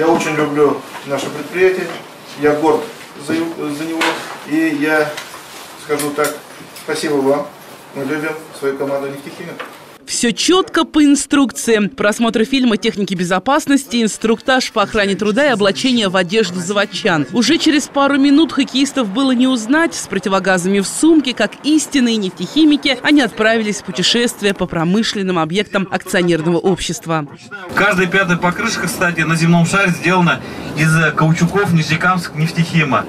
Я очень люблю наше предприятие, я горд за, за него. И я скажу так, спасибо вам. Мы любим свою команду нефтехимик. Все четко по инструкциям. Просмотр фильма «Техники безопасности», инструктаж по охране труда и облачение в одежду заводчан. Уже через пару минут хоккеистов было не узнать. С противогазами в сумке, как истинные нефтехимики, они отправились в путешествие по промышленным объектам акционерного общества. Каждая пятая покрышка, кстати, на земном шаре сделана из э, каучуков Нижнекамск нефтехима.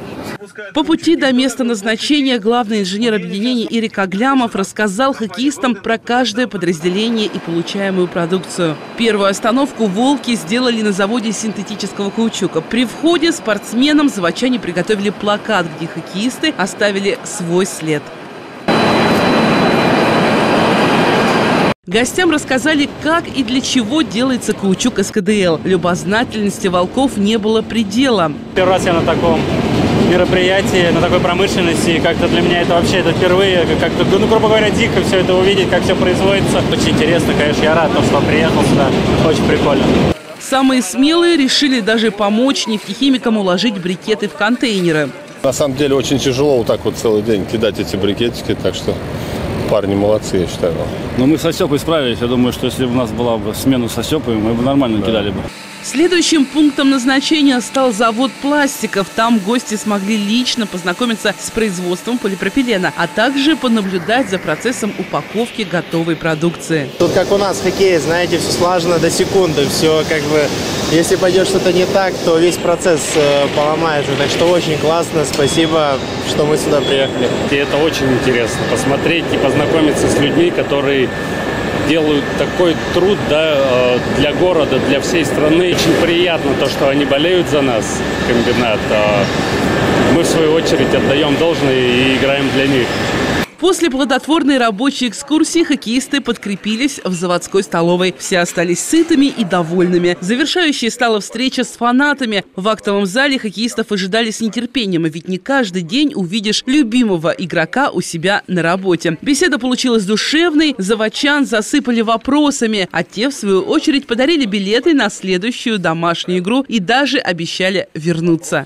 По пути до места назначения главный инженер объединения Ирик Аглямов рассказал хоккеистам про каждое подразделение и получаемую продукцию. Первую остановку «Волки» сделали на заводе синтетического каучука. При входе спортсменам заводчане приготовили плакат, где хоккеисты оставили свой след. Гостям рассказали, как и для чего делается каучук СКДЛ. Любознательности волков не было предела. Первый раз я на таком мероприятии, на такой промышленности. И Как-то для меня это вообще это впервые, как-то, ну, грубо говоря, дико все это увидеть, как все производится. Очень интересно, конечно, я рад, что приехал сюда. Очень прикольно. Самые смелые решили даже помочь нефтехимикам уложить брикеты в контейнеры. На самом деле очень тяжело вот так вот целый день кидать эти брикетики, так что парни молодцы, я считаю. Но мы со Степой справились. Я думаю, что если бы у нас была бы смена со Степой, мы бы нормально кидали бы. Следующим пунктом назначения стал завод пластиков. Там гости смогли лично познакомиться с производством полипропилена, а также понаблюдать за процессом упаковки готовой продукции. Тут как у нас в хоккее, знаете, все слажено до секунды. Все как бы, если пойдет что-то не так, то весь процесс э, поломается. Так что очень классно. Спасибо, что мы сюда приехали. И это очень интересно посмотреть и познакомиться с людьми, которые делают такой труд да, э, для города, для всей страны. Очень приятно то, что они болеют за нас, комбинат. А Мы, в свою очередь, отдаем должное и играем для них. После плодотворной рабочей экскурсии хоккеисты подкрепились в заводской столовой. Все остались сытыми и довольными. Завершающей стала встреча с фанатами. В актовом зале хоккеистов ожидали с нетерпением, ведь не каждый день увидишь любимого игрока у себя на работе. Беседа получилась душевной, заводчан засыпали вопросами, а те, в свою очередь, подарили билеты на следующую домашнюю игру и даже обещали вернуться.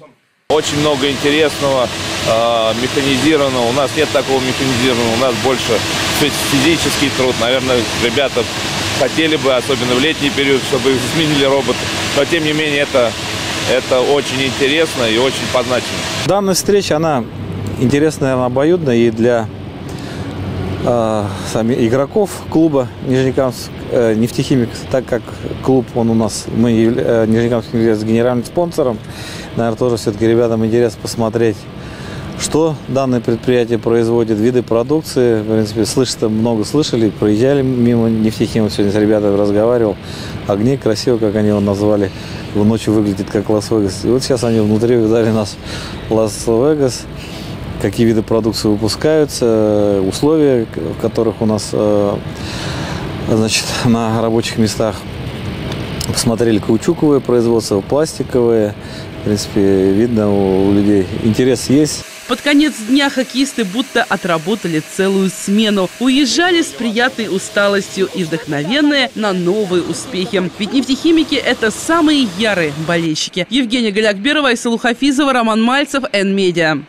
Очень много интересного, э, механизированного. У нас нет такого механизированного, у нас больше фи- физический труд. Наверное, ребята хотели бы, особенно в летний период, чтобы их сменили роботы. Но тем не менее, это, это очень интересно и очень познательно. Данная встреча, она интересная, наверное, обоюдная и для сами игроков клуба Нижнекамск э, нефтехимик, так как клуб, он у нас, мы э, Нижнекамск является генеральным спонсором, наверное, тоже все-таки ребятам интересно посмотреть, что данное предприятие производит, виды продукции. В принципе, слышно, много слышали, проезжали мимо нефтехимов, сегодня с ребятами разговаривал. Огни красиво, как они его назвали. Ночью выглядит как Лас-Вегас. И вот сейчас они внутри увидали нас Лас-Вегас какие виды продукции выпускаются, условия, в которых у нас э, значит, на рабочих местах. Посмотрели каучуковые производства, пластиковые. В принципе, видно у людей интерес есть. Под конец дня хоккеисты будто отработали целую смену. Уезжали с приятной усталостью и вдохновенные на новые успехи. Ведь нефтехимики – это самые ярые болельщики. Евгения Галякберова, Айсалу Хафизова, Роман Мальцев, Н-Медиа.